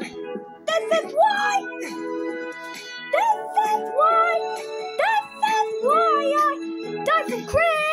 This is why. This is why. This is why I died from Chris.